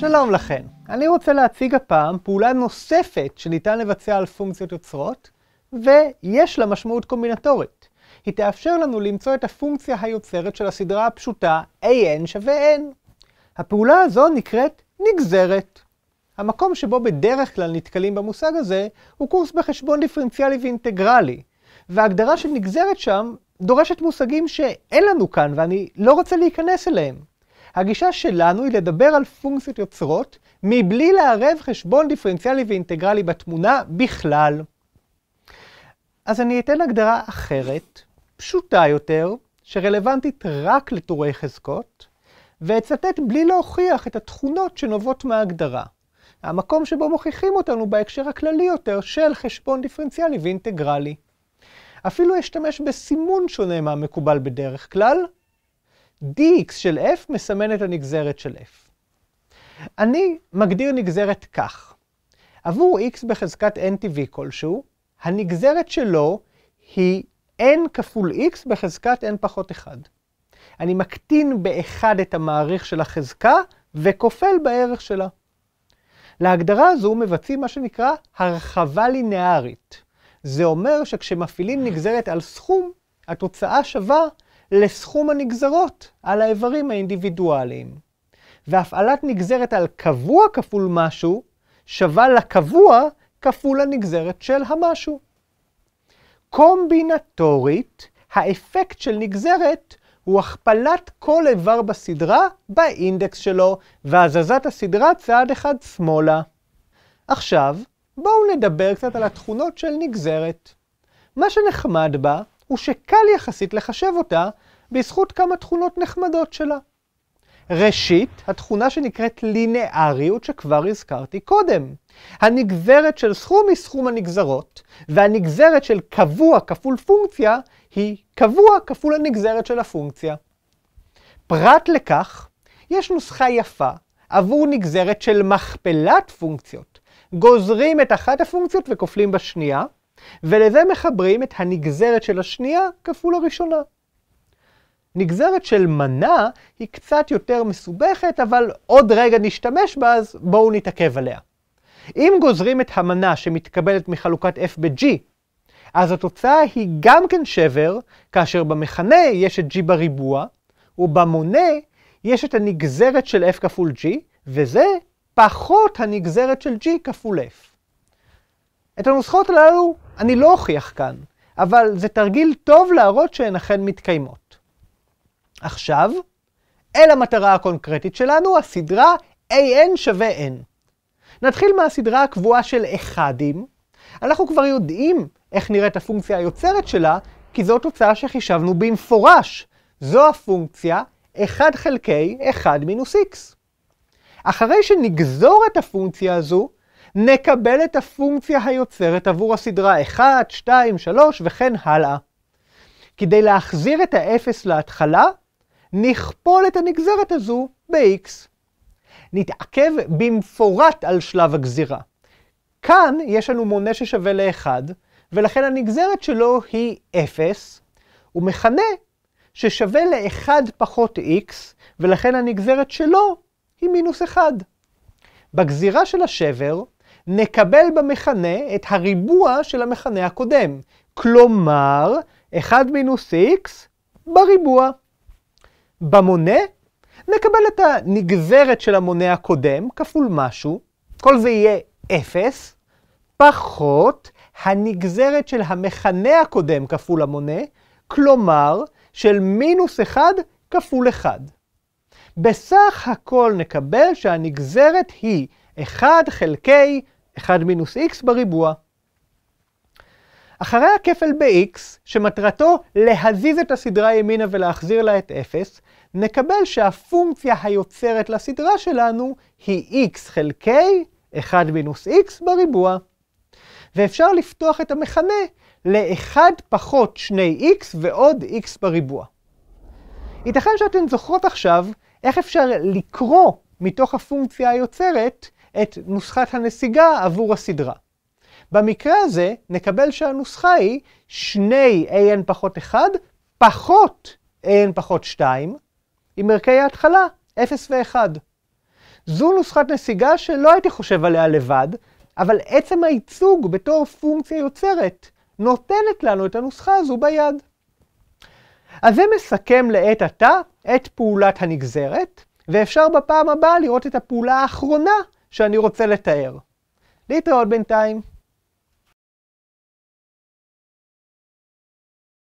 שלום לכם. אני רוצה להציג הפעם פעולה נוספת שניתן לבצע על פונקציות יוצרות, ויש לה משמעות קומבינטורית. היא תאפשר לנו למצוא את הפונקציה היוצרת של הסדרה הפשוטה an שווה n. הפעולה הזו נקראת נגזרת. המקום שבו בדרך כלל נתקלים במושג הזה הוא קורס בחשבון דיפרנציאלי ואינטגרלי, וההגדרה של נגזרת שם דורשת מושגים שאין לנו כאן ואני לא רוצה להיכנס אליהם. הגישה שלנו היא לדבר על פונקציות יוצרות מבלי לערב חשבון דיפרנציאלי ואינטגרלי בתמונה בכלל. אז אני אתן הגדרה אחרת, פשוטה יותר, שרלוונטית רק לטורי חזקות, ואצטט בלי להוכיח את התכונות שנובעות מההגדרה. המקום שבו מוכיחים אותנו בהקשר הכללי יותר של חשבון דיפרנציאלי ואינטגרלי. אפילו אשתמש בסימון שונה מהמקובל בדרך כלל. Dx של f מסמן את הנגזרת של f. אני מגדיר נגזרת כך. עבור x בחזקת n טבעי כלשהו, הנגזרת שלו היא n כפול x בחזקת n פחות 1. אני מקטין ב-1 את המעריך של החזקה וכופל בערך שלה. להגדרה הזו מבצעים מה שנקרא הרחבה לינארית. זה אומר שכשמפעילים נגזרת על סכום, התוצאה שווה לסכום הנגזרות על האיברים האינדיבידואליים. והפעלת נגזרת על קבוע כפול משהו, שווה לקבוע כפול הנגזרת של המשהו. קומבינטורית, האפקט של נגזרת הוא הכפלת כל איבר בסדרה באינדקס שלו, והזזת הסדרה צעד אחד שמאלה. עכשיו, בואו נדבר קצת על התכונות של נגזרת. מה שנחמד בה, הוא שקל יחסית לחשב אותה בזכות כמה תכונות נחמדות שלה. ראשית, התכונה שנקראת לינאריות שכבר הזכרתי קודם. הנגזרת של סכום היא סכום הנגזרות, והנגזרת של קבוע כפול פונקציה היא קבוע כפול הנגזרת של הפונקציה. פרט לכך, יש נוסחה יפה עבור נגזרת של מכפלת פונקציות. גוזרים את אחת הפונקציות וכופלים בשנייה, ולזה מחברים את הנגזרת של השנייה כפול הראשונה. נגזרת של מנה היא קצת יותר מסובכת, אבל עוד רגע נשתמש בה, אז בואו נתעכב עליה. אם גוזרים את המנה שמתקבלת מחלוקת f ב-g, אז התוצאה היא גם כן שבר, כאשר במכנה יש את g בריבוע, ובמונה יש את הנגזרת של f כפול g, וזה פחות הנגזרת של g כפול f. את הנוסחות הללו אני לא אוכיח כאן, אבל זה תרגיל טוב להראות שהן אכן מתקיימות. עכשיו, אל המטרה הקונקרטית שלנו, הסדרה an שווה n. נתחיל מהסדרה הקבועה של אחדים. אנחנו כבר יודעים איך נראית הפונקציה היוצרת שלה, כי זו תוצאה שחישבנו במפורש. זו הפונקציה 1 חלקי 1 מינוס x. אחרי שנגזור את הפונקציה הזו, נקבל את הפונקציה היוצרת עבור הסדרה 1, 2, 3 וכן הלאה. כדי להחזיר את ה-0 להתחלה, נכפול את הנגזרת הזו ב-x. נתעכב במפורט על שלב הגזירה. כאן יש לנו מונה ששווה ל-1, ולכן הנגזרת שלו היא 0, ומכנה ששווה ל-1 פחות x, ולכן הנגזרת שלו היא מינוס 1. בגזירה של השבר, נקבל במכנה את הריבוע של המכנה הקודם, כלומר, 1 מינוס x בריבוע. במונה נקבל את הנגזרת של המונה הקודם, כפול משהו, כל זה יהיה 0, פחות הנגזרת של המכנה הקודם כפול המונה, כלומר של מינוס 1 כפול 1. בסך הכל נקבל שהנגזרת היא 1 חלקי 1 מינוס x בריבוע. אחרי הכפל ב-x, שמטרתו להזיז את הסדרה ימינה ולהחזיר לה את 0, נקבל שהפונקציה היוצרת לסדרה שלנו היא x חלקי 1 מינוס x בריבוע. ואפשר לפתוח את המכנה ל-1 פחות 2x ועוד x בריבוע. ייתכן שאתן זוכרות עכשיו איך אפשר לקרוא מתוך הפונקציה היוצרת את נוסחת הנסיגה עבור הסדרה. במקרה הזה נקבל שהנוסחה היא 2an פחות 1 פחות an פחות 2, עם ערכי ההתחלה 0 ו-1. זו נוסחת נסיגה שלא הייתי חושב עליה לבד, אבל עצם הייצוג בתור פונקציה יוצרת נותנת לנו את הנוסחה הזו ביד. אז זה מסכם לעת עתה את פעולת הנגזרת, ואפשר בפעם הבאה לראות את הפעולה האחרונה שאני רוצה לתאר. להתראות בינתיים.